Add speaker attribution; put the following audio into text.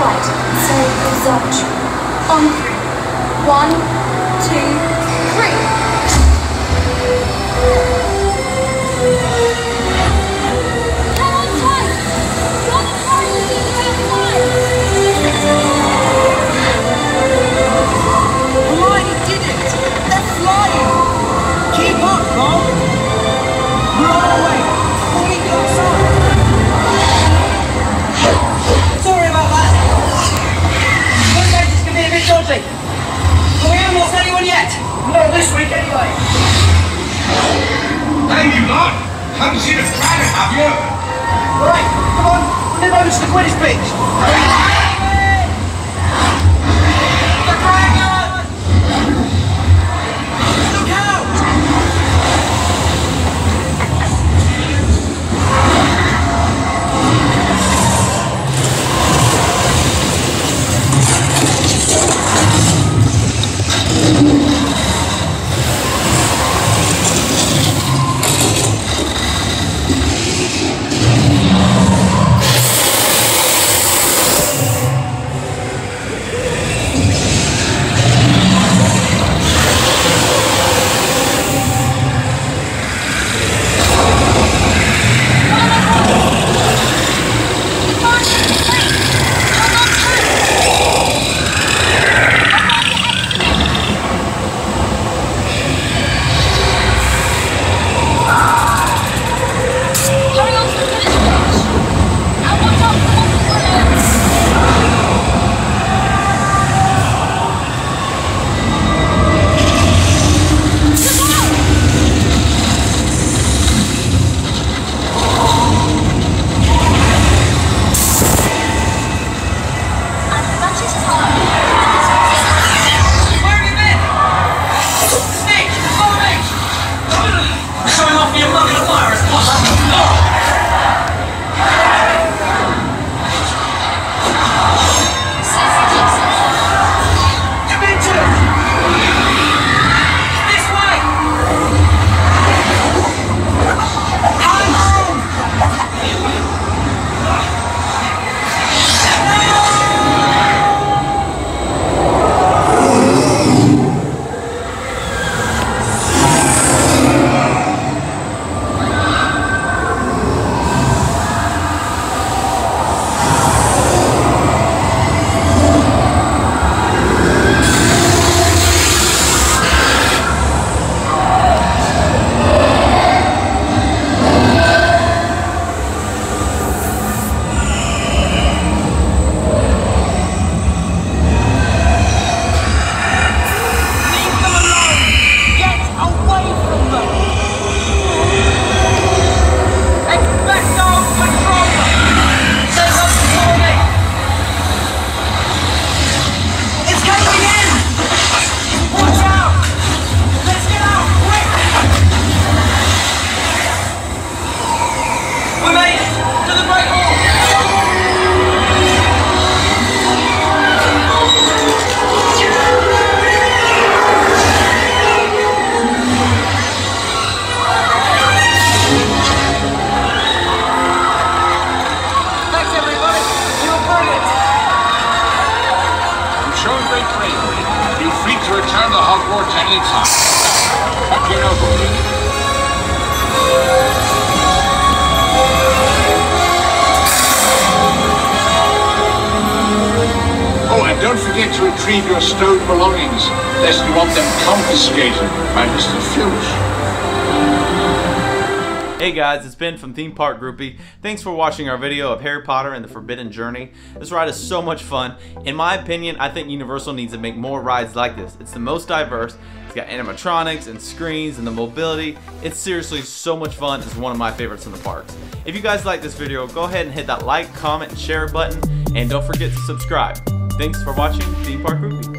Speaker 1: Right, so resumption. On
Speaker 2: three. Not this week, anyway!
Speaker 3: Hey, you lot! Haven't seen a dragon, have you?
Speaker 2: Right, come on! We'll nip over to the Quidditch pitch! Great
Speaker 3: bravery. Free to return to Hogwarts any time. Up your elbow, Oh, and don't forget to retrieve your stolen belongings, lest you want them confiscated by Mr. Filch.
Speaker 4: Hey guys, it's Ben from Theme Park Groupie. Thanks for watching our video of Harry Potter and the Forbidden Journey. This ride is so much fun. In my opinion, I think Universal needs to make more rides like this. It's the most diverse. It's got animatronics and screens and the mobility. It's seriously so much fun. It's one of my favorites in the parks. If you guys like this video, go ahead and hit that like, comment, and share button. And don't forget to subscribe. Thanks for watching Theme Park Groupie.